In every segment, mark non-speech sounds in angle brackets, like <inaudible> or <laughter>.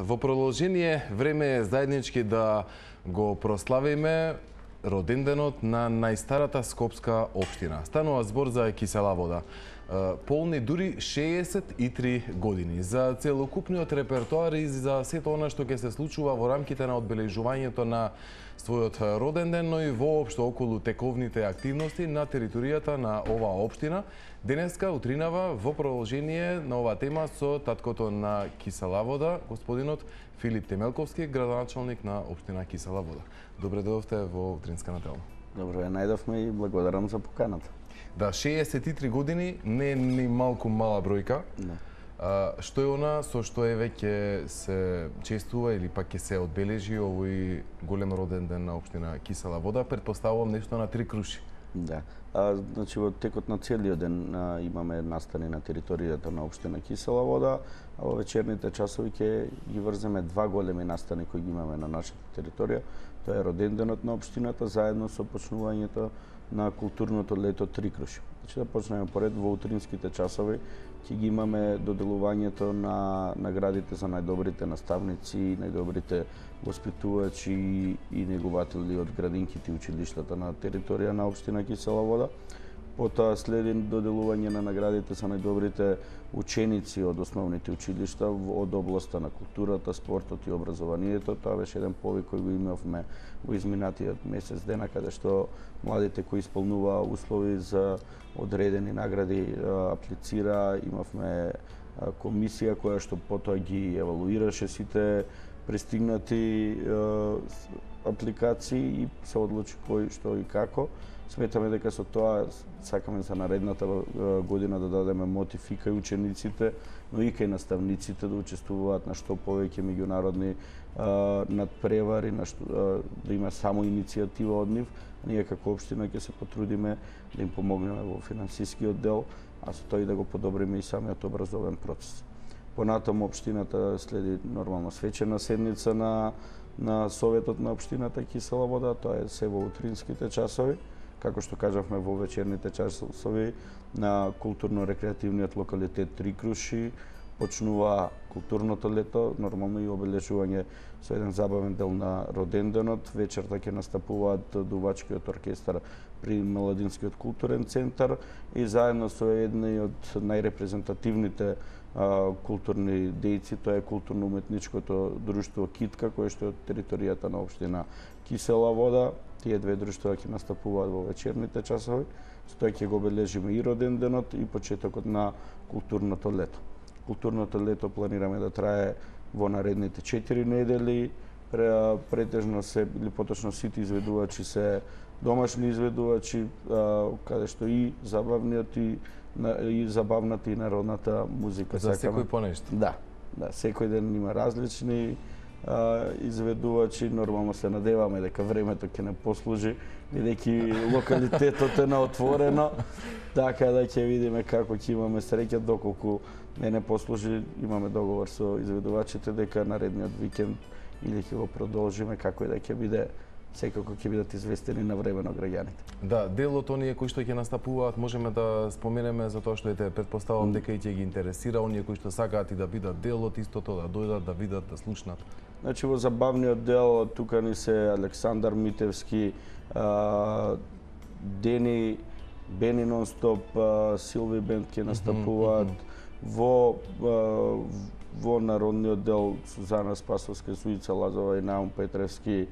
Во продолжение време е заеднички да го прославиме роденденот на најстарата скопска општина. Станува збор за кисела вода полни дури 63 години. За целокупниот репертоар и за сето она што ќе се случува во рамките на одбележувањето на својот роден ден, но и воопшто околу тековните активности на територијата на оваа општина. Денеска утринава во продолжение на оваа тема со таткото на Кисела вода, господинот Филип Темелковски, градоначалник на општина Кисела вода. Добре дојдовте во утринска нателна. Добро ја најдовме и благодарам за поканата. Да, 63 години не е ни малку мала бројка. Не. А, што е она со што е веќе се честува или пак ќе се одбележи овој голем роден ден на општина Кисела вода, предпоставувам нешто на три круши. Да. А, значи во текот на целиот ден а, имаме настани на територијата на општина Кисела вода, а во вечерните часови ќе ги врземе два големи настани кои ги имаме на нашата територија. Тоа е роден денот на општината заедно со почнувањето на културното лето Трикруш. Значи да почнеме поред во утринските часови ќе ги имаме доделувањето на наградите за најдобрите наставници, најдобрите воспитувачи и негователи од градинките и училиштата на територија на општина Кисела вода. Потоа следи доделување на наградите за најдобрите ученици од основните училишта од областа на културата, спортот и образованието. Тоа беше еден повик кој го имавме во изминатиот месец дена, каде што младите кои исполнуваа услови за одредени награди аплицира, имавме комисија која што потоа ги евалуираше сите пристигнати апликации и се одлучи кој што и како. Сметаме дека со тоа сакаме за наредната година да дадеме мотив и кај учениците, но и кај наставниците да учествуваат на што повеќе меѓународни надпревари, на што, да има само иницијатива од нив. Ние како општина ќе се потрудиме да им помогнеме во финансискиот дел, а со тоа и да го подобриме и самиот образовен процес. Понатаму општината следи нормално свечена седница на на Советот на Обштината Кисела вода, тоа е се во утринските часови како што кажавме во вечерните часови на културно-рекреативниот локалитет Три Круши, почнува културното лето, нормално и обележување со еден забавен дел на роденденот. Вечерта ќе настапуваат дувачкиот оркестар при Меладинскиот културен центар и заедно со едни од најрепрезентативните а, културни дејци, тоа е културно-уметничкото друштво Китка, кое што е од територијата на општина Кисела вода Тие две друштва ќе настапуваат во вечерните часови, со тоа ќе го обележиме и роден денот и почетокот на културното лето. Културното лето планираме да трае во наредните 4 недели, претежно се или поточно сите изведувачи се домашни изведувачи, каде што и забавниот и, и забавната и народната музика. За секој понешто? Да, да, секој ден има различни изведувачи, нормално се надеваме дека времето ќе не послужи, бидејќи локалитетот е на отворено, така да ќе видиме како ќе имаме среќа доколку не не послужи, имаме договор со изведувачите дека наредниот викенд или ќе го продолжиме како и да ќе биде секако ќе бидат известени на време на граѓаните. Да, дел од оние кои што ќе настапуваат, можеме да споменеме за тоа што ете предпоставам дека и ќе ги интересира оние кои што сакаат и да бидат дел од истото, да дојдат, да видат, да слушнат. Значи во забавниот дел тука ни се Александар Митевски, а, Дени Бени Нонстоп, Силви Бенд ќе настапуваат mm -hmm. во а, во народниот дел Сузана Спасовска, Суица Лазова и Наум Петревски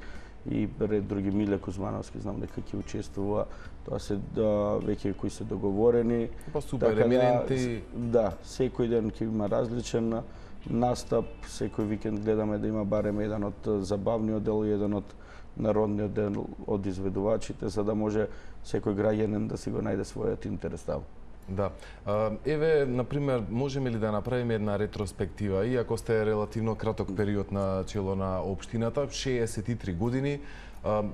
и ред други Миле Кузмановски знам дека ќе учествува. Тоа се да, веќе кои се договорени. Па супер, така, еминенти. Да, да, секој ден ќе има различен настап. Секој викенд гледаме да има барем еден од забавниот дел и еден од народниот дел од изведувачите, за да може секој граѓанин да си го најде својот интерес таму. Да. Еве, например, можеме ли да направиме една ретроспектива, иако сте релативно краток период на чело на општината, 63 години,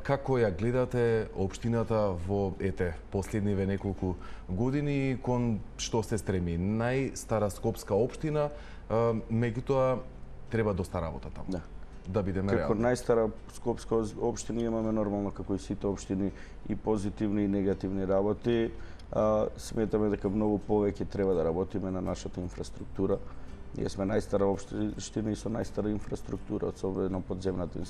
како ја гледате општината во ете последниве неколку години кон што се стреми најстара скопска општина меѓутоа треба доста работа таму. Да. Да бидеме Како најстара скопска општина имаме нормално како и сите општини и позитивни и негативни работи. А, сметаме дека многу повеќе треба да работиме на нашата инфраструктура. Ние сме најстара општина и со најстара инфраструктура, особено подземната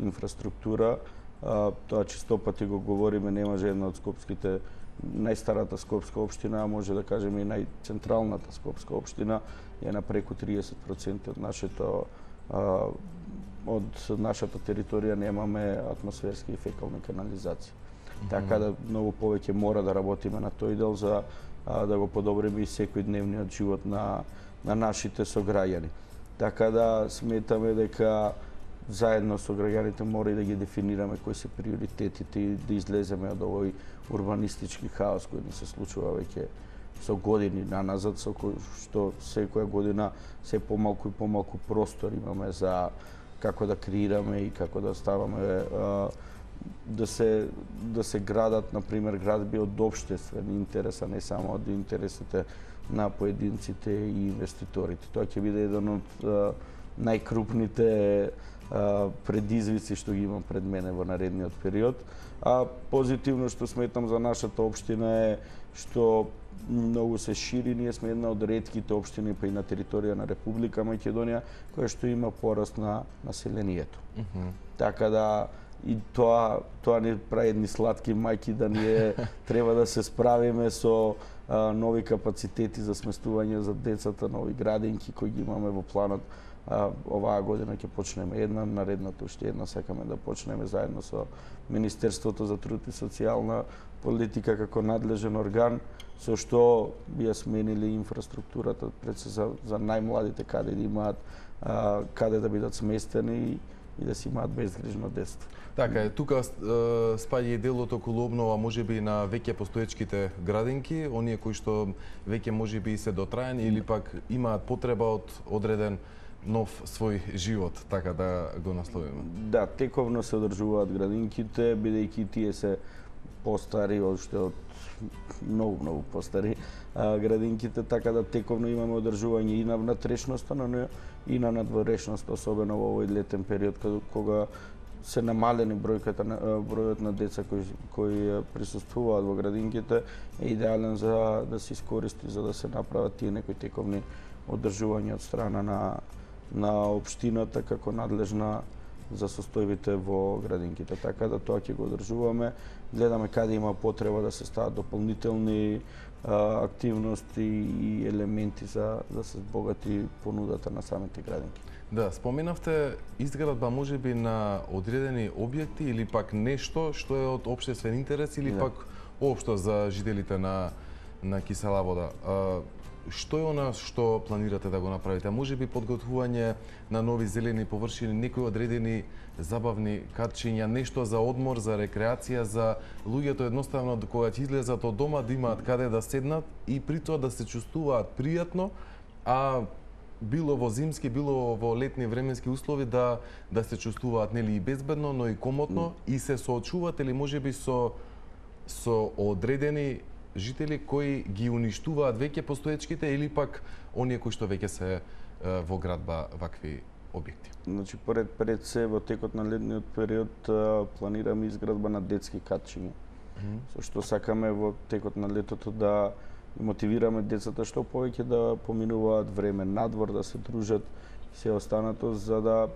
инфраструктура. А, тоа чисто пати го говориме, не може една од скопските најстарата скопска општина, а може да кажеме и најцентралната скопска општина е на преку 30% од нашето а, од нашата територија немаме атмосферски и фекални канализации. Mm -hmm. Така да многу повеќе мора да работиме на тој дел за а, да го подобриме и секојдневниот живот на на нашите сограѓани. Така да сметаме дека заедно со граѓаните мора и да ги дефинираме кои се приоритетите и да излеземе од овој урбанистички хаос кој ни се случува веќе со години наназад, со кој што секоја година се помалку и помалку простор имаме за како да креираме и како да ставаме да се да се градат на пример градби од општествен интерес, а не само од интересите на поединците и инвеститорите. Тоа ќе биде еден од најкрупните предизвици што ги имам пред мене во наредниот период. А позитивно што сметам за нашата општина е што многу се шири, ние сме една од ретките општини па и на територија на Република Македонија која што има пораст на населението. Mm -hmm. Така да и тоа тоа ни прави едни сладки мајки да ние <laughs> треба да се справиме со а, нови капацитети за сместување за децата, нови градинки кои ги имаме во планот. А, оваа година ќе почнеме една, наредната уште една сакаме да почнеме заедно со Министерството за труд и социјална политика како надлежен орган, со што ја сменили инфраструктурата пред се за, за најмладите каде да имаат а, каде да бидат сместени и, и да си имаат безгрижно детство. Така е, тука спаѓа и делот околу обнова можеби на веќе постоечките градинки, оние кои што веќе можеби се дотраени или пак имаат потреба од одреден нов свој живот, така да го насловиме. Да, тековно се одржуваат градинките, бидејќи тие се постари, уште од многу, многу постари а, градинките, така да тековно имаме одржување и на внатрешноста, но и на надворешност, особено во овој летен период, кога се намалени бројката на бројот на деца кои кои присуствуваат во градинките е идеален за да се искористи за да се направат тие некои тековни одржувања од страна на на општината како надлежна за состојбите во градинките. Така да тоа ќе го одржуваме. Гледаме каде има потреба да се стават дополнителни а, активности и елементи за да се збогати понудата на самите градинки. Да, споменавте изградба можеби на одредени објекти или пак нешто што е од општествен интерес или да. пак општо за жителите на на кисела вода. Што е она што планирате да го направите? Може би подготвување на нови зелени површини, некои одредени забавни катчиња, нешто за одмор, за рекреација, за луѓето едноставно кога ќе излезат од дома да имаат каде да седнат и при тоа да се чувствуваат пријатно, а било во зимски, било во летни временски услови да да се чувствуваат нели и безбедно, но и комотно mm. и се соочуваат или можеби со со одредени жители кои ги уништуваат веќе постоечките или пак оние кои што веќе се во градба вакви објекти. Значи пред пред се во текот на летниот период планираме изградба на детски катчиња. Mm -hmm. Со што сакаме во текот на летото да мотивираме децата што повеќе да поминуваат време надвор, да се дружат и се останато за да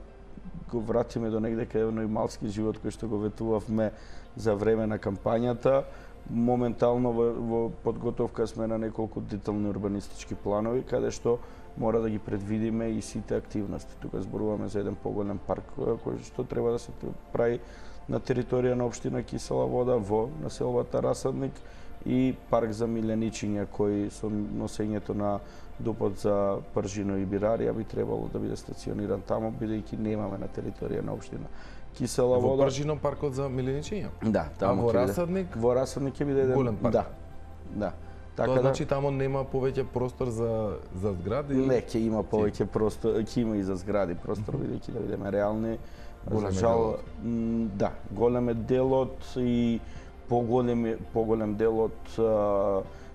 го вратиме до негде кај оној малски живот кој што го ветувавме за време на кампањата. Моментално во, во подготовка сме на неколку детални урбанистички планови каде што мора да ги предвидиме и сите активности. Тука зборуваме за еден поголем парк кој што треба да се прави на територија на општина Кисела вода во населбата Расадник и парк за миленичиња кој со носењето на дупот за пржино и бирарија би требало да биде стациониран тамо бидејќи немаме на територија на општина кисела во вода. Во пржино паркот за миленичиња? Да, тамо. А во Расадник? Во Расадник ќе биде еден голем парк. Да. Да. Така Тоа да... значи тамо нема повеќе простор за за згради? Не, ќе има повеќе простор, ќе има и за згради простор бидејќи да бидеме реални. Голем жал, да, голем е делот и поголем поголем дел од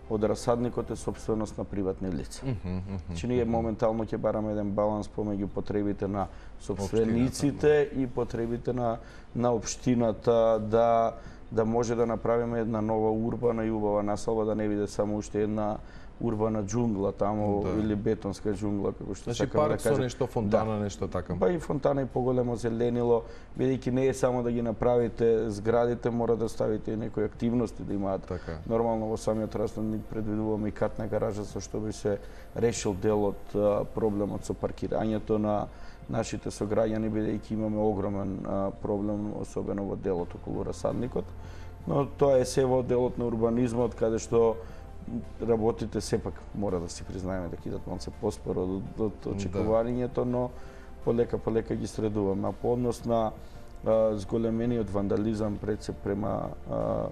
од расадникот е собственост на приватни лица. Mm -hmm, mm -hmm, Че ние моментално ќе бараме еден баланс помеѓу потребите на собствениците и потребите на на општината да да може да направиме една нова урбана и убава населба да не биде само уште една урбана џунгла таму Да. или бетонска џунгла како што Значи сакаме парк да со кажем. нешто фонтана, нешто така. Па и фонтана и поголемо зеленило, бидејќи не е само да ги направите зградите, мора да ставите и некои активности да имаат. Така. Нормално во самиот расник предвидуваме и катна гаража со што би се решил дел од проблемот со паркирањето на нашите сограѓани бидејќи имаме огромен проблем особено во делот околу расадникот. Но тоа е се во делот на урбанизмот каде што работите сепак мора да си признаеме дека идат малце поспоро од, од очекувањето, но полека полека ги средуваме. А по однос на а, зголемениот вандализам пред се према а,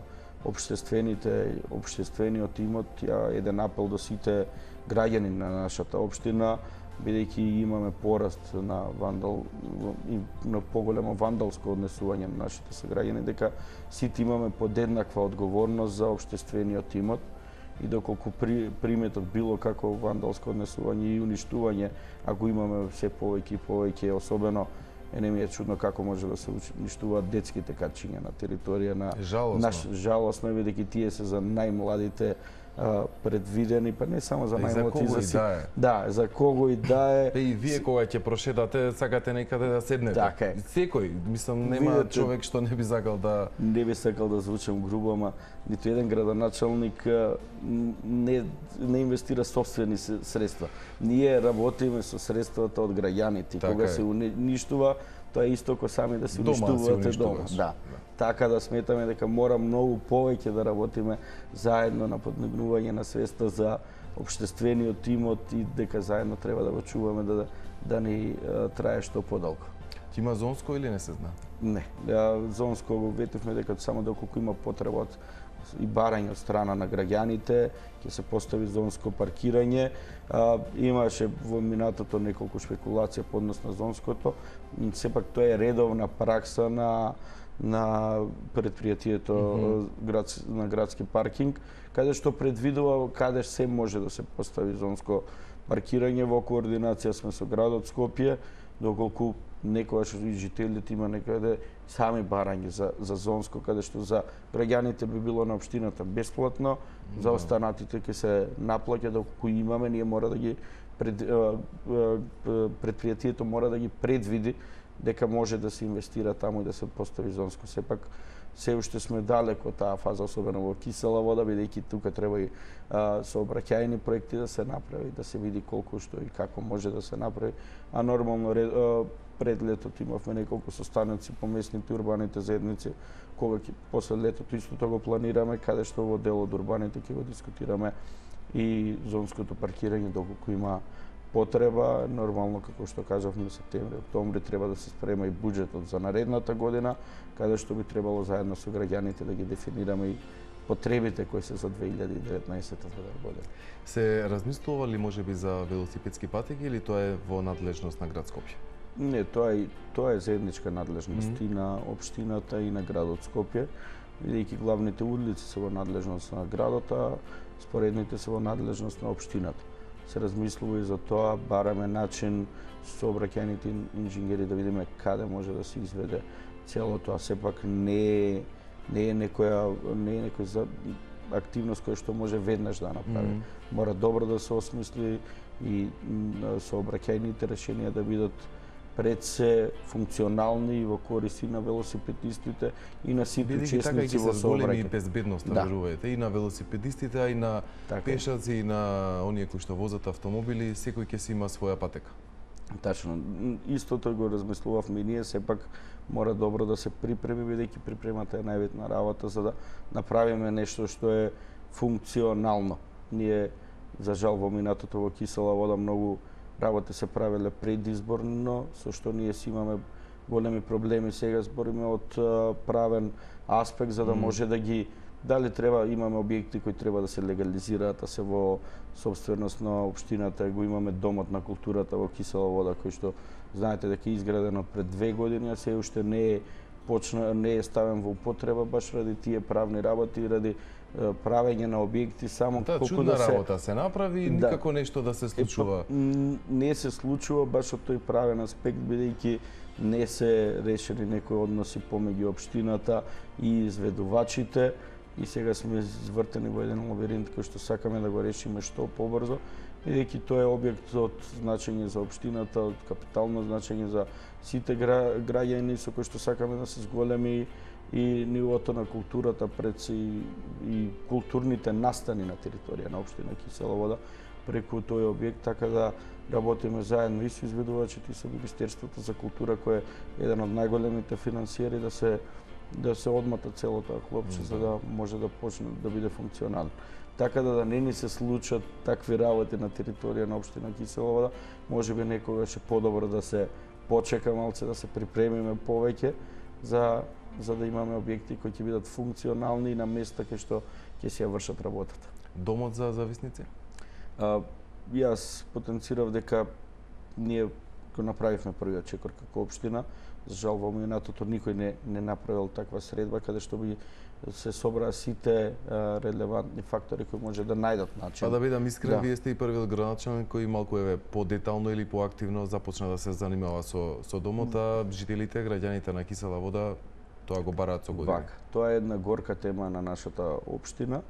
обштествените, обштествениот имот, ја еден апел до сите граѓани на нашата општина, бидејќи имаме пораст на вандал и на поголемо вандалско однесување на нашите сограѓани, дека сите имаме подеднаква одговорност за обштествениот имот и доколку при, приметот било како вандалско однесување и уништување, ако имаме се повеќе и повеќе, особено е не ми е чудно како може да се уништуваат детските качиња на територија на Жалосно. наш жалосно е бидејќи тие се за најмладите предвидени, па не само за Па и за си- да е. Да, за кого и да е. Пе и вие кога ќе прошетате, сакате некаде да седнете. Така е. Секој, мислам, нема Видете- човек што не би сакал да не би сакал да звучам грубо, ама ниту еден градоначалник не, не инвестира собствени средства. Ние работиме со средствата од граѓаните. Така Кога е. се уништува, тоа е исто кој сами да се да уништувате дома. уништуваш. Да. Така да сметаме дека мора многу повеќе да работиме заедно на подмигнување на свеста за обштествениот имот и дека заедно треба да го чуваме да да ни трае што подолго. Ќе има зонско или не се зна? Не, зонско го ветивме дека само доколку има потреба од и барање од страна на граѓаните, ќе се постави зонско паркирање. А, имаше во минатото неколку шпекулација по однос на зонското, сепак тоа е редовна пракса на на предпријатието град, на градски паркинг, каде што предвидува каде се може да се постави зонско паркирање во координација сме со градот Скопје, доколку некогаш и жителите има некаде сами барање за, за зонско, каде што за граѓаните би било на општината бесплатно, за Да. останатите ќе се наплаќа доколку имаме, ние мора да ги пред, предпријатието мора да ги предвиди дека може да се инвестира таму и да се постави зонско. Сепак се уште сме далеко од таа фаза, особено во кисела вода, бидејќи тука треба и а, сообраќајни проекти да се направи, да се види колку што и како може да се направи. А нормално пред летото имавме неколку состаноци по местните урбаните заедници, кога ќе после летото истото го планираме, каде што во дел од урбаните ќе го дискутираме и зонското паркирање доколку има потреба, нормално како што кажавме септември, октомври треба да се спрема и буџетот за наредната година, каде што би требало заедно со граѓаните да ги дефинираме и потребите кои се за 2019 да година. Се размислува ли можеби за велосипедски патеки или тоа е во надлежност на град Скопје? Не, тоа е тоа е заедничка надлежност и на општината и на градот Скопје, бидејќи главните улици се во надлежност на градот, а споредните се во надлежност на општината. Се размислува и за тоа, бараме начин со обраќајните ин- инженери да видиме каде може да се изведе целото, а сепак не е не е некоја не е некоја за активност која што може веднаш да направи. Мгм. Мора добро да се осмисли и сообраќајните решенија да бидат пред се функционални и во корист и на велосипедистите и на сите така учесници ќе во сообраќај. безбедноста Да. верувајте и на велосипедистите, а и на Така пешаци и на оние кои што возат автомобили, секој ќе си има своја патека. Тачно. Истото го размислувавме и ние, сепак мора добро да се припреми, бидејќи припремата е најбитна работа за да направиме нешто што е функционално. Ние, за жал, во минатото во кисела вода многу работи се правеле предизборно, со што ние си имаме големи проблеми. Сега збориме од правен аспект за да може да ги дали треба имаме објекти кои треба да се легализираат, а се во собственост на општината, го имаме домот на културата во Кисела вода кој што знаете дека е изграден од пред две години, а се уште не е почна не е ставен во употреба баш ради тие правни работи, ради правење на објекти само Да, колку чудна да се работа се направи и Да. никако нешто да се Е, случува. па, м, не се случува баш од тој правен аспект, бидејќи не се решени некои односи помеѓу општината и изведувачите. и сега сме звртени во еден лабиринт кој што сакаме да го решиме што побрзо, бидејќи тоа е објект од значење за општината, од капитално значење за сите гра, граѓани со кои што сакаме да се зголеми и нивото на културата пред и, и културните настани на територија на општина Киселовода преку тој објект, така да работиме заедно и со изведувачите и со Министерството за култура кој е еден од најголемите финансиери да се да се одмата целото клопче mm -hmm. за да може да почне да биде функционален. Така да да не ни се случат такви работи на територија на општина Киселовода може би некогаш е подобро да се почека малце да се припремиме повеќе за за да имаме објекти кои ќе бидат функционални на места кај што ќе ја вршат работата. Домот за зависници? А, јас потенцирав дека ние го направивме првиот чекор како општина, За жал во минатото никој не не направил таква средба каде што би се собраа сите а, релевантни фактори кои може да најдат начин. Па да бидам искрен, да. вие сте и првиот градоначалник кој малку еве подетално или поактивно започна да се занимава со со домот, а жителите, граѓаните на Кисела вода тоа го бараат со години. Вака, тоа е една горка тема на нашата општина.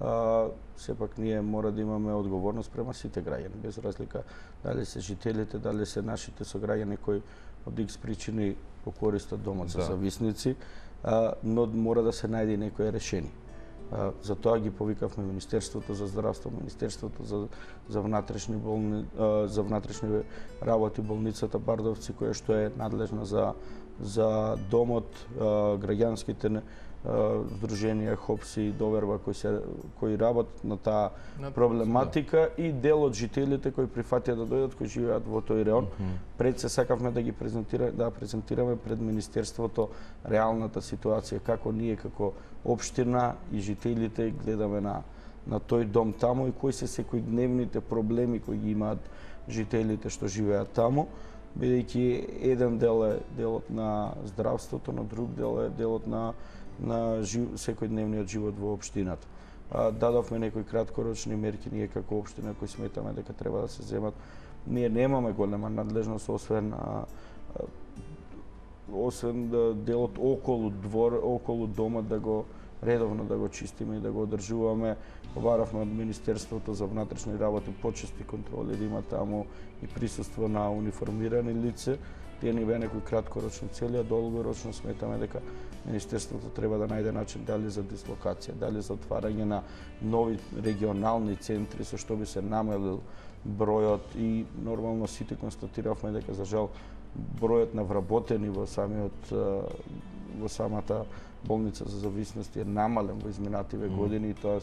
А, сепак ние мора да имаме одговорност према сите граѓани, без разлика дали се жителите, дали се нашите сограѓани кои од X причини го користат домот за да. зависници, а, но мора да се најде некое решение. А, за тоа ги повикавме Министерството за здравство, Министерството за, за внатрешни болни, а, за внатрешни работи, болницата Бардовци која што е надлежна за за домот, граѓанските Здруженија Хопси и Доверба кои се кои работат на таа проблематика да. и дел од жителите кои прифатија да дојдат кои живеат во тој реон. Mm -hmm. Пред се сакавме да ги презентира да презентираме пред министерството реалната ситуација како ние како општина и жителите гледаме на на тој дом таму и кои се секојдневните проблеми кои ги имаат жителите што живеат таму бидејќи еден дел е делот на здравството, но друг дел е делот на на жив, секојдневниот живот во општината. Дадовме некои краткорочни мерки ние како општина кои сметаме дека треба да се земат. Ние немаме голема надлежност освен а, освен да делот околу двор, околу домот да го редовно да го чистиме и да го одржуваме. Побаравме од Министерството за внатрешни работи почести контроли да има таму и присуство на униформирани лице. Тие ни беа некои краткорочни цели, а долгорочно сметаме дека Министерството треба да најде начин дали за дислокација, дали за отварање на нови регионални центри со што би се намалил бројот и нормално сите констатиравме дека за жал бројот на вработени во самиот во самата болница за зависности е намален во изминативе години и тоа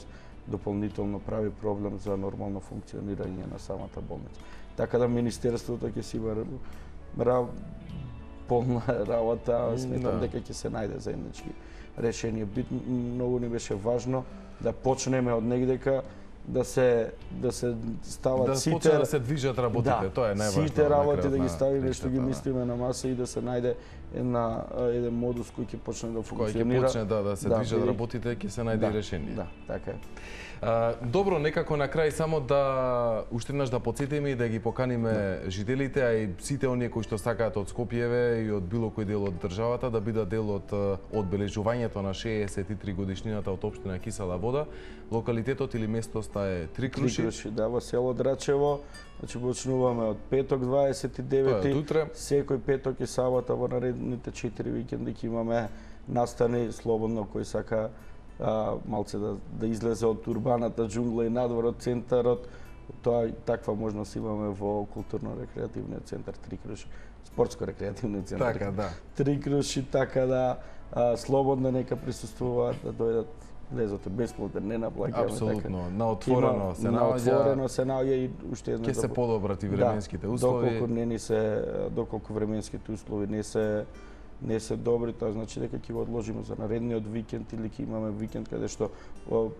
дополнително прави проблем за нормално функционирање на самата болница. Така да Министерството ќе си има полна <laughs> работа, сметам да. дека ќе се најде заеднички решение. Бит многу ни беше важно да почнеме од негдека да се да се стават да сите да се движат работите, да, тоа е најважно. Сите работи да ги ставиме што ги да. мислиме на маса и да се најде една еден модус кој ќе почне да функционира. Кој ќе почне да да се да, движат работите, ќе се најде да, решение. Да, така е. А, добро, некако на крај само да уште еднаш да подсетиме и да ги поканиме да. жителите, а и сите оние кои што сакаат од Скопјеве и од било кој дел од државата да бидат дел од одбележувањето на 63 годишнината од општина Кисела вода. Локалитетот или местоста е Трикруши. Трикруши, да, во село Драчево. Значи почнуваме од петок 29 ти Секој петок и сабота во наредните 4 викенди ќе имаме настани слободно кој сака а, малце да, да излезе од урбаната джунгла и надвор од центарот. Тоа таква можност имаме во културно-рекреативниот центар Три Круши, спортско-рекреативниот центар. Така, да. Три Круши, така да а, слободно нека присуствуваат, да дојдат влезот е бесплатен, не наплаќаме. Апсолутно, така. на отворено се наоѓа. На отворено се наоѓа и уште една. Ке се подобрат и временските да, услови. Доколку не ни се доколку временските услови не се не се добри, тоа значи дека ќе го одложиме за наредниот викенд или ќе имаме викенд каде што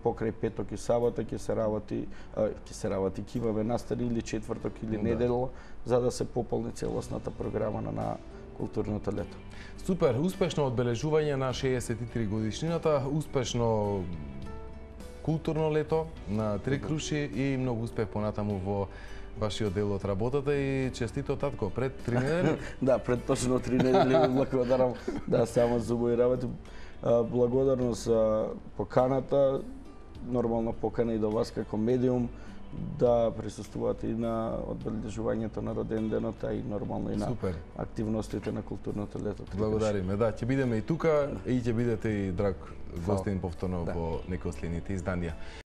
покрај петок и сабота ќе се работи, ќе се работи, ќе имаме настани или четврток или да. недела за да се пополни целосната програма на, на културното лето. Супер, успешно одбележување на 63 годишнината, успешно културно лето на Три Круши и многу успех понатаму во вашиот дел од работата и честито татко пред три недели. <laughs> да, пред точно три недели благодарам да само зубови работи. А, Благодарност за поканата, нормално покана и до вас како медиум да присуствувате и на одбележувањето на роден денот, а и нормално и на Супер. активностите на културното лето. Благодариме. Да, ќе бидеме и тука и ќе бидете и драг гостин повторно Да. во некои од следните изданија.